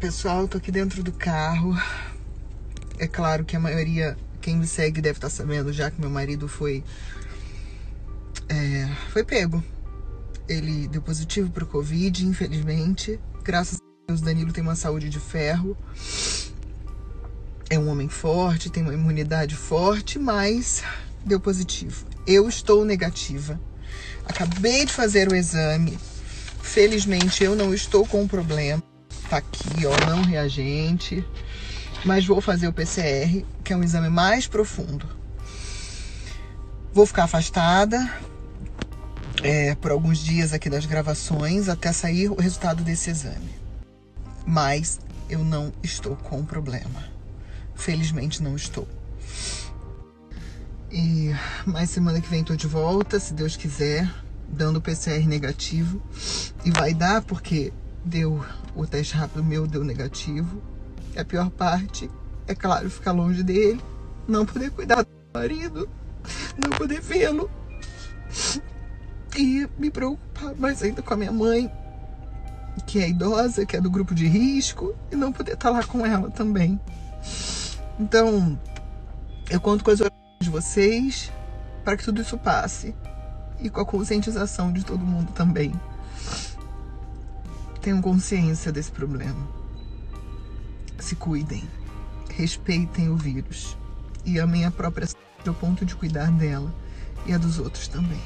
Pessoal, tô aqui dentro do carro. É claro que a maioria, quem me segue deve estar tá sabendo já que meu marido foi é, foi pego. Ele deu positivo pro Covid, infelizmente. Graças a Deus, Danilo tem uma saúde de ferro. É um homem forte, tem uma imunidade forte, mas deu positivo. Eu estou negativa. Acabei de fazer o exame. Felizmente eu não estou com problema. Tá aqui, ó, não reagente. Mas vou fazer o PCR, que é um exame mais profundo. Vou ficar afastada é, por alguns dias aqui das gravações até sair o resultado desse exame. Mas eu não estou com problema. Felizmente não estou. E mais semana que vem tô de volta, se Deus quiser, dando PCR negativo. E vai dar porque deu o teste rápido meu deu negativo. A pior parte é claro ficar longe dele, não poder cuidar do marido, não poder vê-lo. E me preocupar mais ainda com a minha mãe, que é idosa, que é do grupo de risco, e não poder estar lá com ela também. Então, eu conto com as orações de vocês para que tudo isso passe e com a conscientização de todo mundo também tenham consciência desse problema. Se cuidem, respeitem o vírus e amem a própria saúde ao ponto de cuidar dela e a dos outros também.